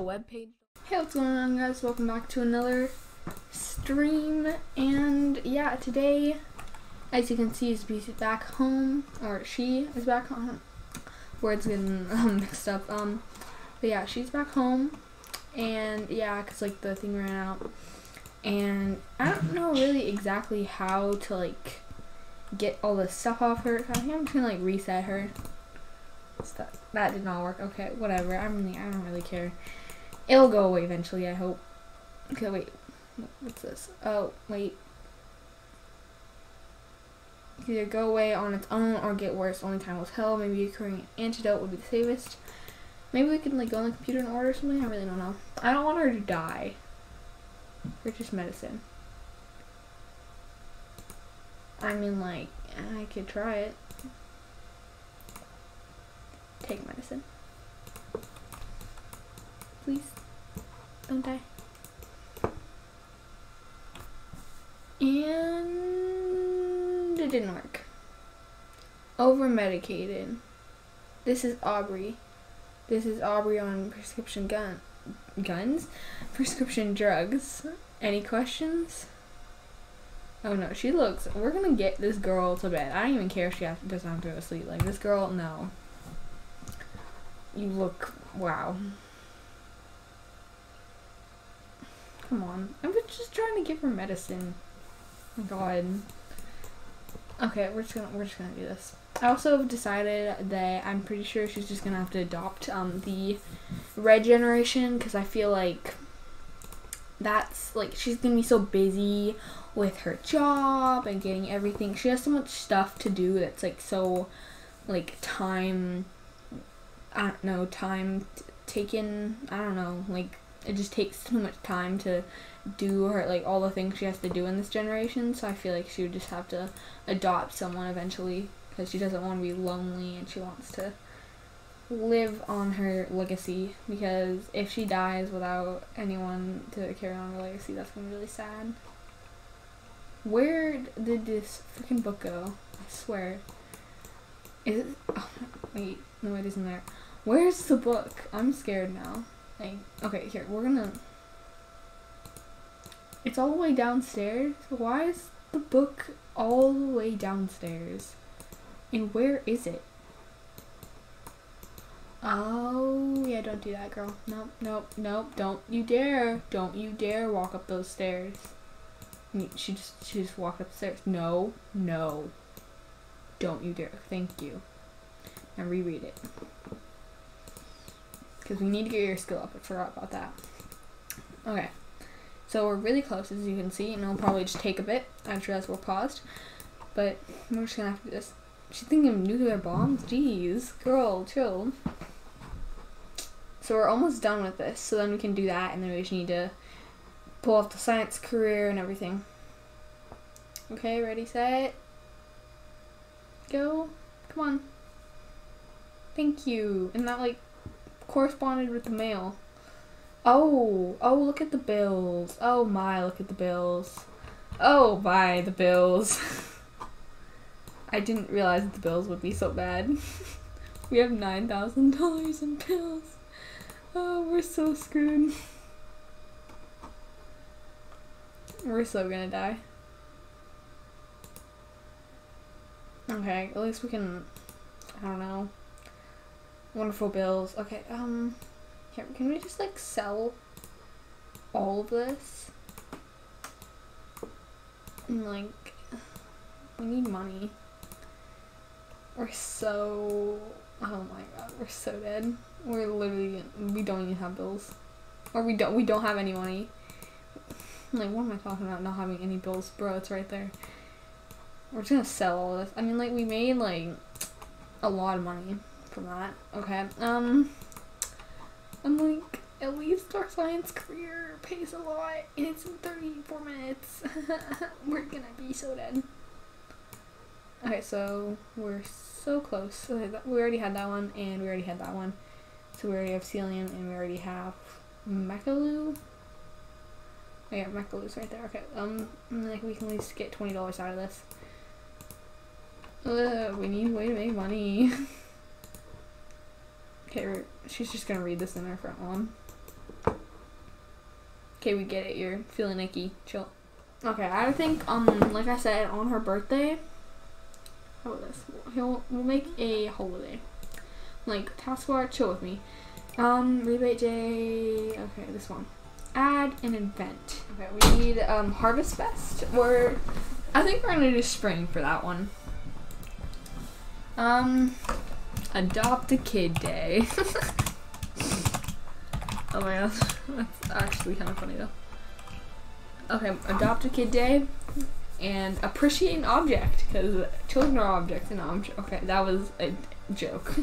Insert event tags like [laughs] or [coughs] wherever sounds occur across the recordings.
web page. Hey, what's going on, guys? Welcome back to another stream. And yeah, today, as you can see, is back home, or she is back home. Words getting um, [laughs] mixed up. Um, but yeah, she's back home, and yeah, cause like the thing ran out, and I don't know really exactly how to like get all the stuff off her. I think I'm just gonna like reset her. That, that did not work. Okay, whatever. I'm really, I don't really care. It'll go away eventually, I hope. Okay, wait. What's this? Oh, wait. Either go away on its own or get worse. Only time will tell. Maybe a current antidote would be the safest. Maybe we can like go on the computer and order something. I really don't know. I don't want her to die. Or just medicine. I mean, like, I could try it. Take medicine. Please. Don't. And it didn't work. Over medicated. This is Aubrey. This is Aubrey on prescription gun guns? Prescription drugs. Any questions? Oh no, she looks. We're gonna get this girl to bed. I don't even care if she has, doesn't have to go to sleep. Like this girl, no. You look wow. Come on. I was just trying to give her medicine. Oh God. Okay, we're just gonna we're just gonna do this. I also have decided that I'm pretty sure she's just gonna have to adopt um the red generation because I feel like that's like she's gonna be so busy with her job and getting everything. She has so much stuff to do that's like so like time I don't know, time taken, I don't know, like it just takes too much time to do her like all the things she has to do in this generation so i feel like she would just have to adopt someone eventually because she doesn't want to be lonely and she wants to live on her legacy because if she dies without anyone to carry on her legacy that's gonna be really sad. Where did this freaking book go? I swear. Is it oh, wait no it isn't there. Where's the book? I'm scared now like okay here we're gonna it's all the way downstairs. Why is the book all the way downstairs? And where is it? Oh, yeah, don't do that, girl. Nope, nope, nope. Don't you dare. Don't you dare walk up those stairs. She just, she just walked upstairs. No, no. Don't you dare. Thank you. Now reread it. Because we need to get your skill up. I forgot about that. Okay. So we're really close as you can see and it'll probably just take a bit after as we're paused. But we're just gonna have to do this. She's thinking of nuclear bombs? Jeez. Girl, chill. So we're almost done with this. So then we can do that and then we just need to pull off the science career and everything. Okay, ready, set, go. Come on. Thank you. And that like corresponded with the mail. Oh, oh, look at the bills. Oh my, look at the bills. Oh my, the bills. [laughs] I didn't realize the bills would be so bad. [laughs] we have $9,000 in bills. Oh, we're so screwed. [laughs] We're so gonna die. Okay, at least we can, I don't know. Wonderful bills. Okay, um... Here, can we just like sell all of this? And like, we need money. We're so, oh my god, we're so dead. We're literally, we don't even have bills. Or we don't, we don't have any money. Like, what am I talking about not having any bills? Bro, it's right there. We're just gonna sell all this. I mean, like, we made, like, a lot of money from that. Okay, um... I'm like, at least our science career pays a lot, and it's in 34 minutes. [laughs] we're gonna be so dead. Okay, so we're so close. We already had that one, and we already had that one. So we already have Celium, and we already have Mechaloo. Oh yeah, Mechaloo's right there. Okay, um, like we can at least get $20 out of this. Uh, we need a way to make money. [laughs] Okay, she's just gonna read this in her front one. Okay, we get it. You're feeling icky. Chill. Okay, I think um like I said on her birthday. How about this? He'll we'll make a holiday. Like taskbar, chill with me. Um, rebate day. Okay, this one. Add an event. Okay, we need um Harvest Fest. Or I think we're gonna do spring for that one. Um, adopt a kid day. [laughs] oh my gosh, that's actually kind of funny though. Okay, adopt a kid day and appreciate an object because children are objects and object. Okay, that was a joke.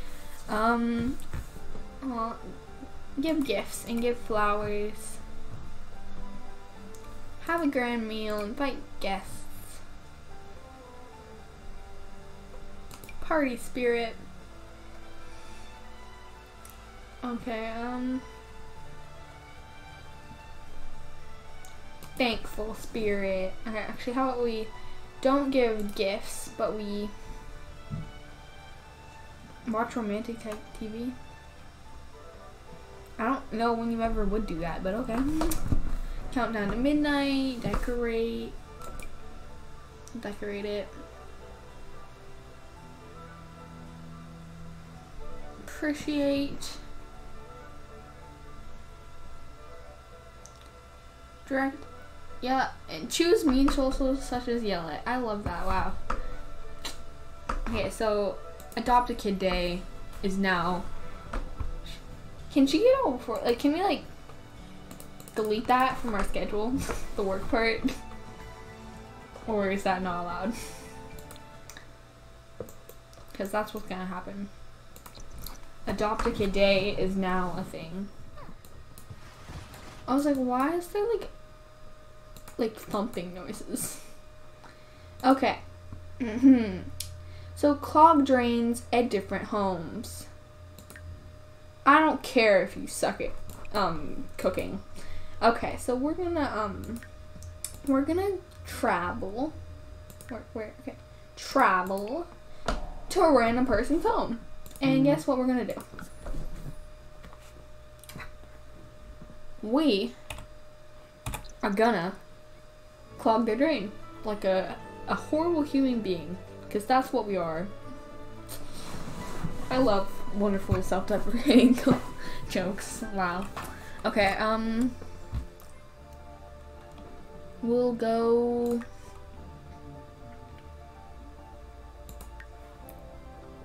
[laughs] um, uh, give gifts and give flowers. Have a grand meal. Invite guests. Party spirit. Okay, um. thankful spirit. Okay, actually, how about we don't give gifts, but we watch romantic type TV? I don't know when you ever would do that, but okay. Countdown to midnight, decorate, decorate it. Appreciate. Direct yeah, and choose mean socials such as yell. I love that. Wow. Okay, so adopt a kid day is now. Can she get over before? Like, can we like delete that from our schedule, [laughs] the work part, or is that not allowed? Because that's what's gonna happen. Adopt a kid day is now a thing. I was like, why is there like like thumping noises. Okay. Mm-hmm. So clog drains at different homes. I don't care if you suck at um cooking. Okay, so we're gonna um we're gonna travel. Where where okay. Travel to a random person's home. And mm-hmm. guess what we're gonna do? We are gonna clog their drain. Like a, a horrible human being. Because that's what we are. I love wonderful self-deprecating [laughs] jokes. Wow. Okay, um... We'll go...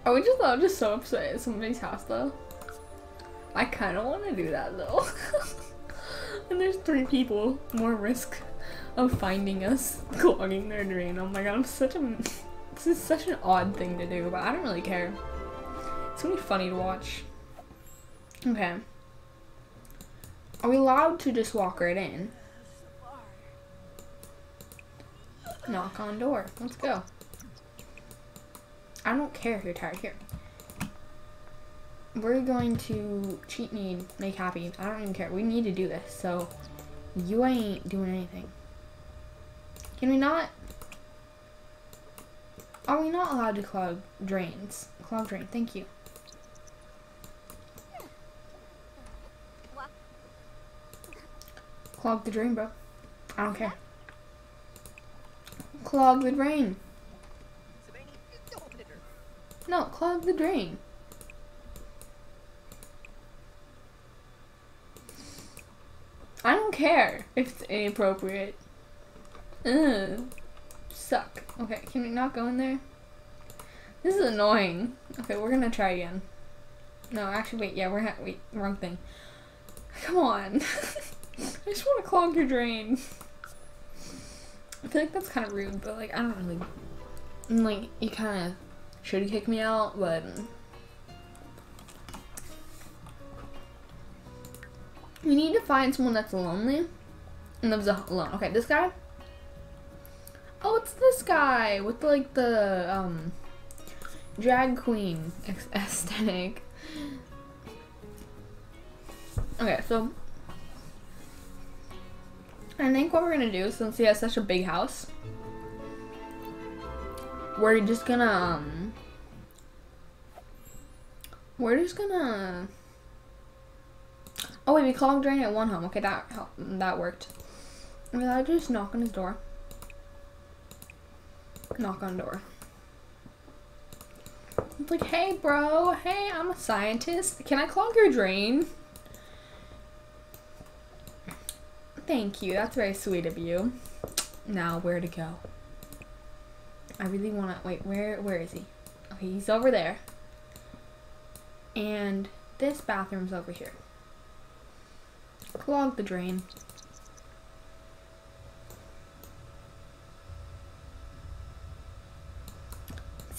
Are we just, I'm just so upset at somebody's house though? I kind of want to do that though. [laughs] and there's three people, more risk of finding us [laughs] clogging their drain. Oh my god, I'm such a. This is such an odd thing to do, but I don't really care. It's gonna be funny to watch. Okay. Are we allowed to just walk right in? Knock on door. Let's go. I don't care if you're tired. Here. We're going to cheat need, make happy. I don't even care. We need to do this, so you ain't doing anything. Can we not? Are we not allowed to clog drains? Clog drain, thank you. Clog the drain, bro. I don't care. Clog the drain. No, clog the drain. I don't care if it's inappropriate. Ugh. Suck. Okay, can we not go in there? This is annoying. Okay, we're gonna try again. No, actually, wait, yeah, we're wait, wrong thing. Come on. [laughs] I just want to clog your drain. I feel like that's kind of rude, but like, I don't really. like, you kind of should kick me out, but. We need to find someone that's lonely and lives alone. Okay, this guy Oh, it's this guy with like the um drag queen [laughs] aesthetic. Okay, so I think what we're gonna do, since he has such a big house, we're just gonna um, we're just gonna Oh wait, we clogged drain at one home. Okay, that. That worked. I just knock on his door. Knock on door. It's like, hey, bro. Hey, I'm a scientist. Can I clog your drain? Thank you. That's very sweet of you. Now, where to go? I really want to... Wait, where? where is he? Okay, he's over there. And this bathroom's over here. Clog the drain.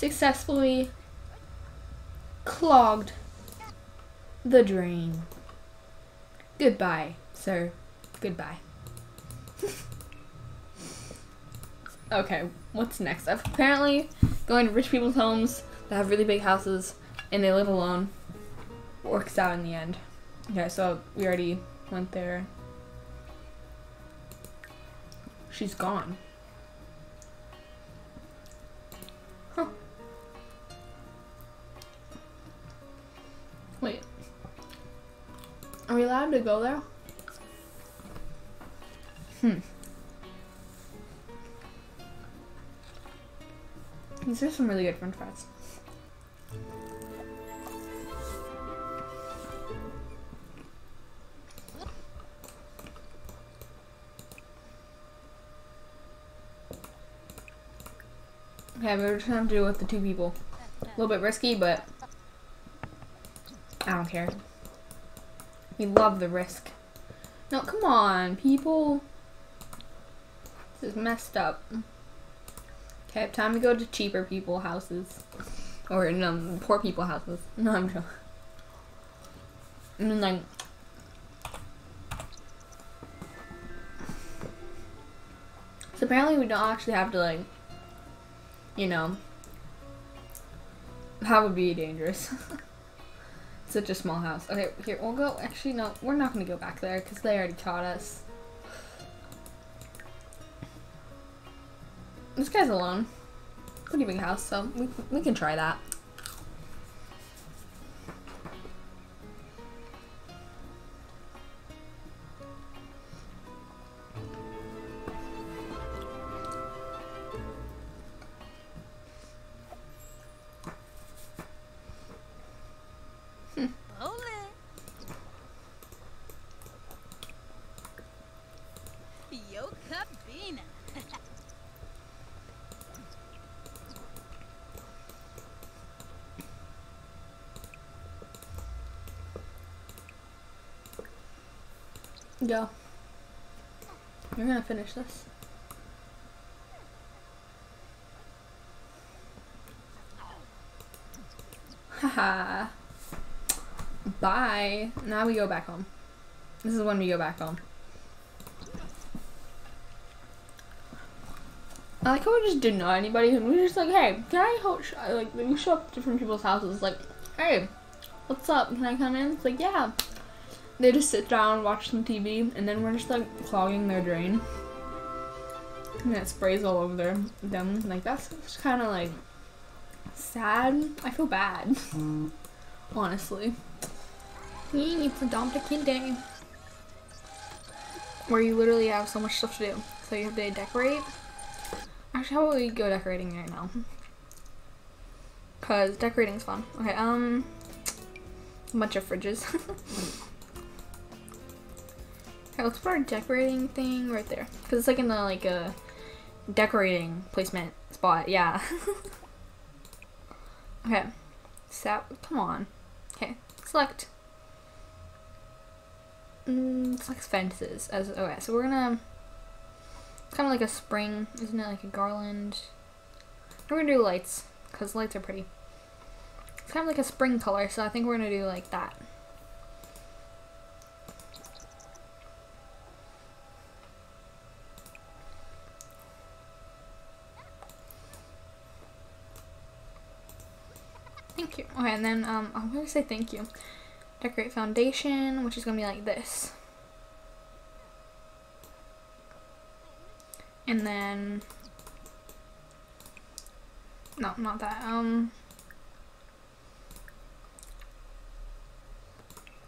Successfully clogged the drain. Goodbye, sir. Goodbye. [laughs] okay, what's next? I've apparently going to rich people's homes that have really big houses and they live alone. Works out in the end. Okay, so we already went there. She's gone. To go there? Hmm. These are some really good french fries. Okay, we're just gonna do it with the two people. A little bit risky, but I don't care. We love the risk. No, come on, people. This is messed up. Okay, time to go to cheaper people houses. Or, no, poor people houses. [laughs] No, I'm joking. And then, like, so apparently we don't actually have to, like, you know, that would be dangerous. [laughs] Such a small house. Okay, here, we'll go. Actually, no, we're not going to go back there because they already taught us. This guy's alone. Pretty big house, so we, we can try that. Go. You're gonna finish this. Haha. Bye. Now we go back home. This is when we go back home. I like how we just didn't know anybody and we were just like, hey, can I help? Like, we show up different people's houses, like, hey, what's up? Can I come in? It's like, yeah. They just sit down, watch some TV, and then we're just like clogging their drain. And it sprays all over their them. Like that's kind of like sad. I feel bad, mm. honestly. It's a Dominican day where you literally have so much stuff to do. So you have to decorate. Actually, how about we go decorating right now? Cause decorating's fun. Okay, um, a bunch of fridges. [laughs] Okay, let's put our decorating thing right there. Because it's like in the, like, a decorating placement spot. Yeah. [laughs] okay. So, come on. Okay, select. Mm, select fences. As Okay, so we're gonna... It's kind of like a spring, isn't it? Like a garland. We're gonna do lights, because lights are pretty. It's kind of like a spring color, so I think we're gonna do like that. thank you. Okay, and then um, I'm going to say thank you. Decorate foundation, which is going to be like this. And then, no, not that. Um,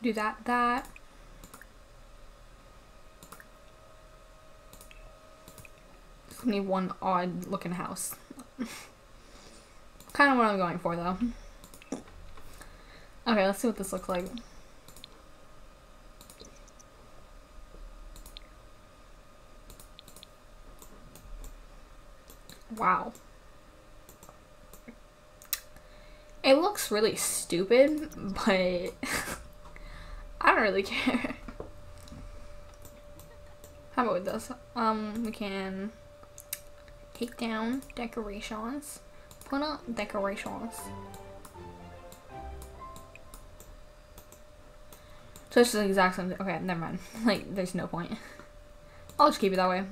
do that, that. just gonna be one odd looking house. [laughs] kind of what I'm going for though. Okay, let's see what this looks like. Wow. It looks really stupid, [laughs] but I don't really care. How about with this? Um, we can take down decorations, put up decorations. So it's the exact same. Okay, never mind. [laughs] Like, there's no point. I'll just keep it that way.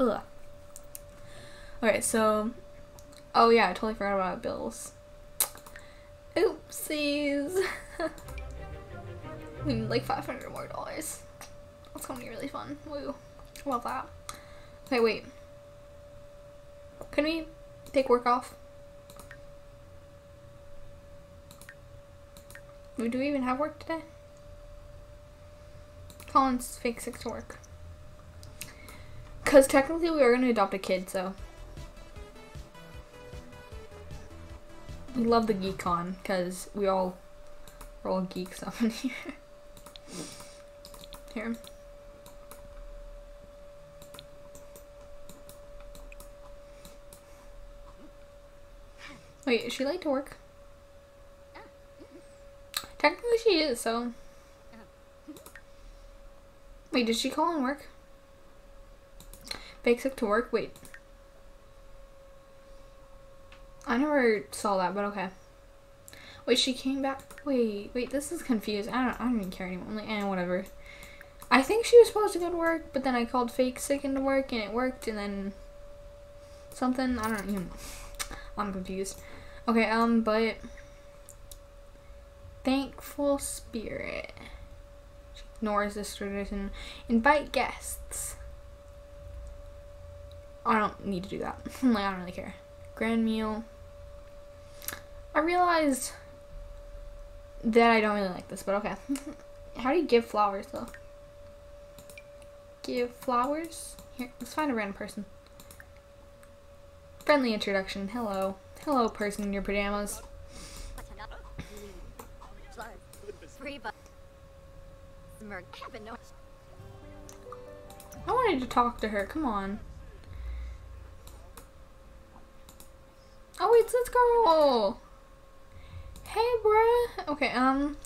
[coughs] Okay, so. Oh, yeah, I totally forgot about bills. Oopsies. [laughs] we need like 500 more dollars. That's gonna be really fun. Woo. Love that. Okay, wait. Can we take work off? Do we even have work today? Colin's fake sick to work. Because technically we are going to adopt a kid, so. We love the geek con because we all, we're all geeks up in [laughs] here. Here. Wait, is she late to work? Technically she is, so. Wait, did she call and work? Fake sick to work? Wait. I never saw that, but okay. Wait, she came back. Wait, wait, this is confused. I don't, I don't even care anymore. Like, eh, whatever. I think she was supposed to go to work, but then I called fake sick into work and it worked, and then something. I don't even. I'm confused. Okay, um, but thankful spirit. She ignores this tradition. Invite guests. I don't need to do that. [laughs] like, I don't really care. Grand meal. I realized that I don't really like this, but okay. [laughs] How do you give flowers, though? Give flowers? Here, let's find a random person. Friendly introduction. Hello. Hello, person in your pajamas. I wanted to talk to her. Come on. Oh, wait, this girl. Hey, bruh. Okay, um.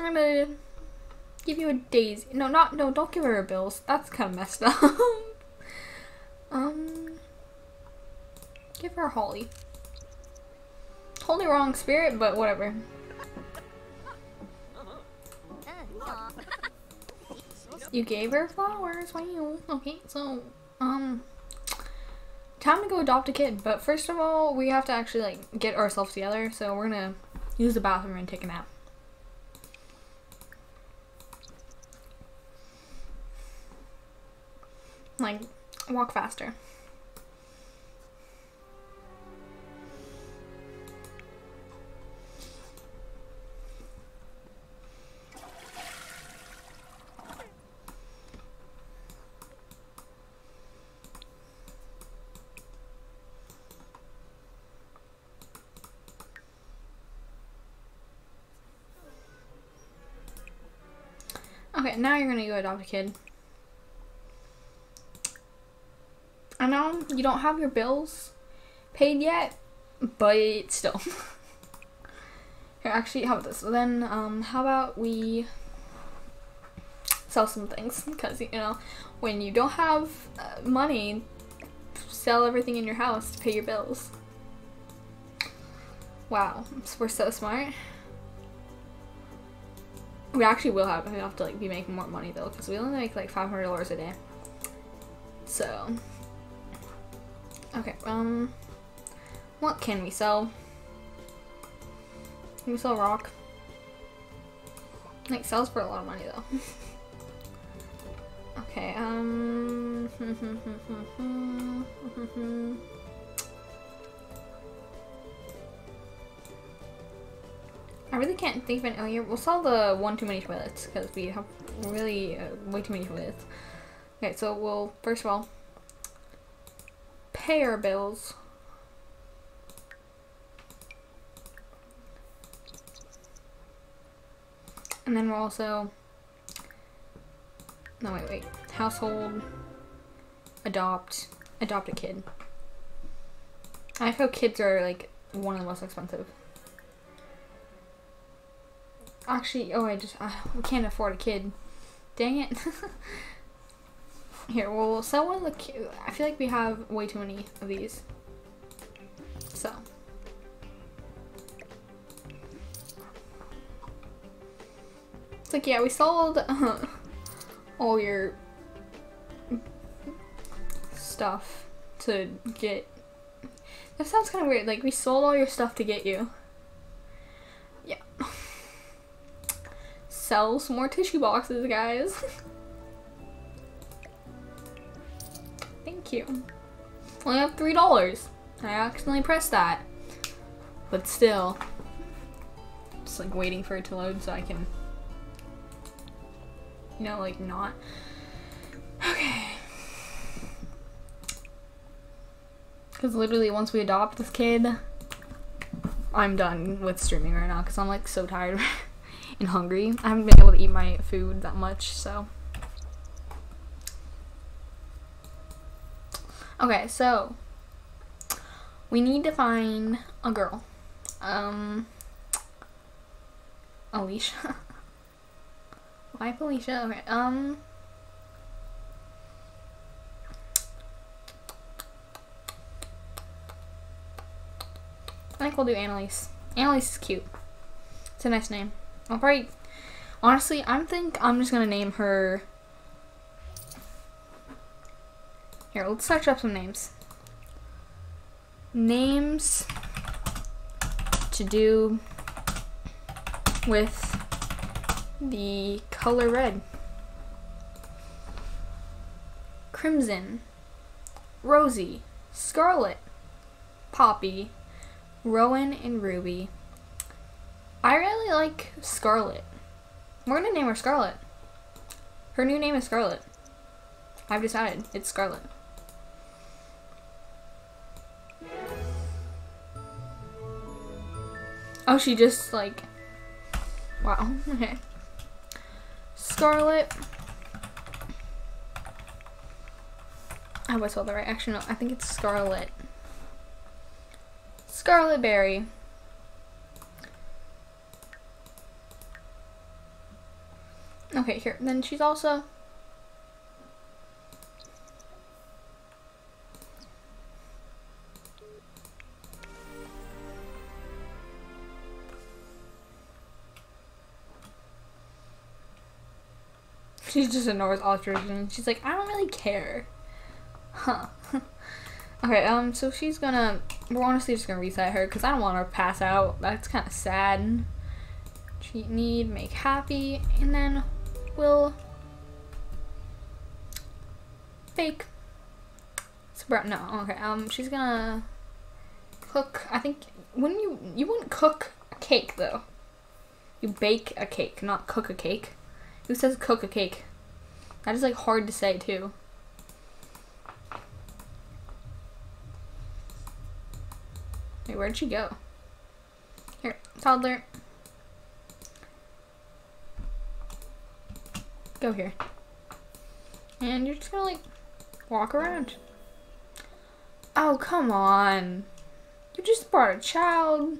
I'm gonna give you a daisy. No, not, no, don't give her a bills. That's kind of messed up. [laughs] um. Give her a holly. Totally wrong spirit, but whatever. You gave her flowers. Wow. Okay, so, um, time to go adopt a kid. But first of all, we have to actually, like, get ourselves together. So we're gonna use the bathroom and take a nap. Like, walk faster. Okay, now you're gonna go adopt a kid. I know you don't have your bills paid yet, but still. [laughs] Here, actually, how about this? Then, um, how about we sell some things? [laughs] Because, you know, when you don't have uh, money, sell everything in your house to pay your bills. Wow, we're so smart. We actually will have, we have to like be making more money though, because we only make like $500 a day. So, okay, um, what can we sell? Can we sell rock? Like, sells for a lot of money though. [laughs] okay, um, [laughs] hmm, hmm, hmm, I really can't think of an. Oh, We'll sell the one too many toilets because we have really uh, way too many toilets. Okay, so we'll first of all pay our bills. And then we'll also no wait wait household adopt adopt a kid. I feel kids are like one of the most expensive. Actually, oh, I just uh, we can't afford a kid. Dang it. [laughs] Here, we'll sell one of the. Ki- I feel like we have way too many of these. So. It's like yeah, we sold uh, [laughs] all your stuff to get. That sounds kind of weird. Like we sold all your stuff to get you. Sell some more tissue boxes, guys. Thank you. Only have three dollars. I accidentally pressed that. But still. Just like waiting for it to load so I can you know, like not. Okay. Because literally, once we adopt this kid, I'm done with streaming right now because I'm like so tired and hungry. I haven't been able to eat my food that much, so. Okay, so we need to find a girl. Um, Alicia. [laughs] Why Felicia? Okay, um. I think we'll do Annalise. Annalise is cute. It's a nice name. I'll probably. Honestly, I think I'm just gonna name her. Here, let's search up some names. Names to do with the color red. Crimson, Rosie, Scarlet, Poppy, Rowan, and Ruby. I really like Scarlet. We're gonna name her Scarlet. Her new name is Scarlet. I've decided it's Scarlet. Oh, she just like. Wow. [laughs] Okay. Scarlet. I I spelled that right. Actually, no. I think it's Scarlet. Scarlet Berry. Okay, here. Then she's also [laughs] She just ignores altruism. She's like, I don't really care. Huh. [laughs] okay, um, so she's gonna, we're honestly just gonna reset her because I don't want her to pass out. That's kind of sad. Treat need, make happy, and then we'll bake. Sprout, no, okay, um, she's gonna cook, I think, wouldn't you, you wouldn't cook a cake though. You bake a cake, not cook a cake. Who says cook a cake? That is like hard to say too. Wait, where'd she go? Here, toddler. Go here. And you're just gonna like walk around. Oh, come on. You just brought a child.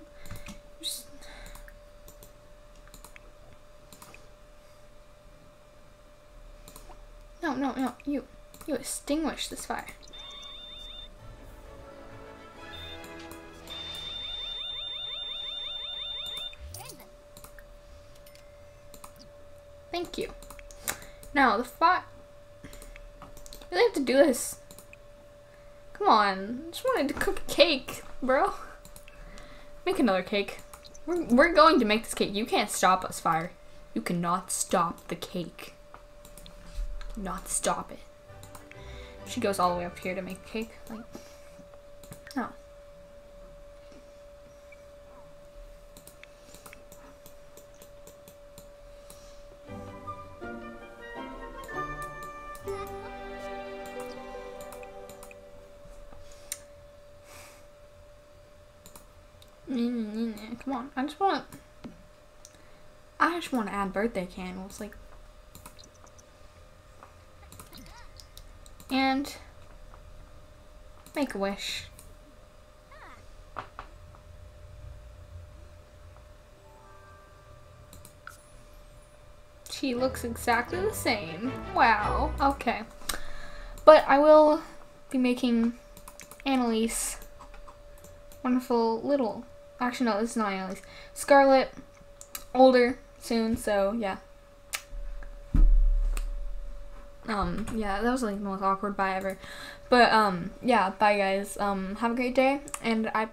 No, no, no. You, you extinguish this fire. Thank you. Now, the fire... You have to do this. Come on. I just wanted to cook a cake, bro. Make another cake. We're, we're going to make this cake. You can't stop us, fire. You cannot stop the cake not stop it. She goes all the way up here to make cake. Like, no. Come on. I just want. I just want to add birthday candles. Like. And. Make a wish. She looks exactly the same. Wow. Okay. But I will be making Annalise wonderful little. Actually, no, this is not Annalise. Scarlet, older soon, so yeah. Um, yeah, that was like the most awkward bye ever. But um, yeah, bye guys. Um, have a great day, and I